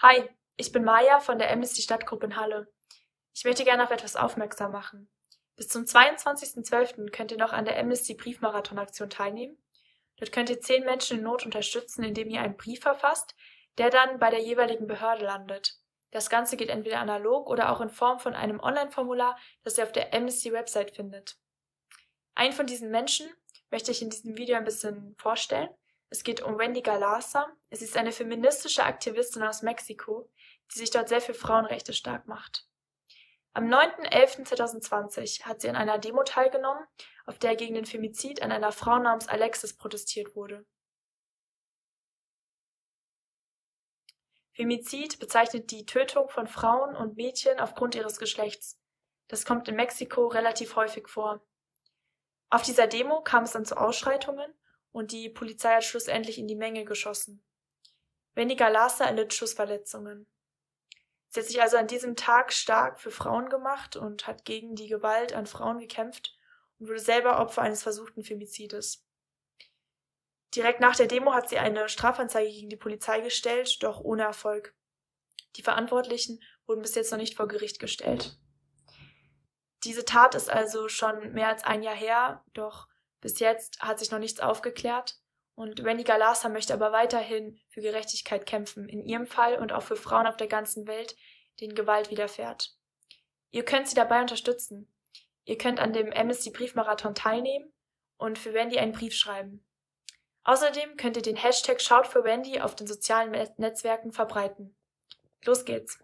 Hi, ich bin Maja von der Amnesty Stadtgruppe in Halle. Ich möchte gerne auf etwas aufmerksam machen. Bis zum 22.12. könnt ihr noch an der Amnesty Briefmarathon-Aktion teilnehmen. Dort könnt ihr zehn Menschen in Not unterstützen, indem ihr einen Brief verfasst, der dann bei der jeweiligen Behörde landet. Das Ganze geht entweder analog oder auch in Form von einem Online-Formular, das ihr auf der Amnesty-Website findet. Einen von diesen Menschen möchte ich in diesem Video ein bisschen vorstellen. Es geht um Wendy Galarza. Es ist eine feministische Aktivistin aus Mexiko, die sich dort sehr für Frauenrechte stark macht. Am 9.11.2020 hat sie an einer Demo teilgenommen, auf der gegen den Femizid an einer Frau namens Alexis protestiert wurde. Femizid bezeichnet die Tötung von Frauen und Mädchen aufgrund ihres Geschlechts. Das kommt in Mexiko relativ häufig vor. Auf dieser Demo kam es dann zu Ausschreitungen und die Polizei hat schlussendlich in die Menge geschossen. Wendy Galasa erlitt Schussverletzungen. Sie hat sich also an diesem Tag stark für Frauen gemacht und hat gegen die Gewalt an Frauen gekämpft und wurde selber Opfer eines versuchten Femizides. Direkt nach der Demo hat sie eine Strafanzeige gegen die Polizei gestellt, doch ohne Erfolg. Die Verantwortlichen wurden bis jetzt noch nicht vor Gericht gestellt. Diese Tat ist also schon mehr als ein Jahr her, doch bis jetzt hat sich noch nichts aufgeklärt. Und Wendy Galasa möchte aber weiterhin für Gerechtigkeit kämpfen, in ihrem Fall und auch für Frauen auf der ganzen Welt, denen Gewalt widerfährt. Ihr könnt sie dabei unterstützen. Ihr könnt an dem Amnesty Briefmarathon teilnehmen und für Wendy einen Brief schreiben. Außerdem könnt ihr den Hashtag Schaut für Wendy auf den sozialen Netzwerken verbreiten. Los geht's!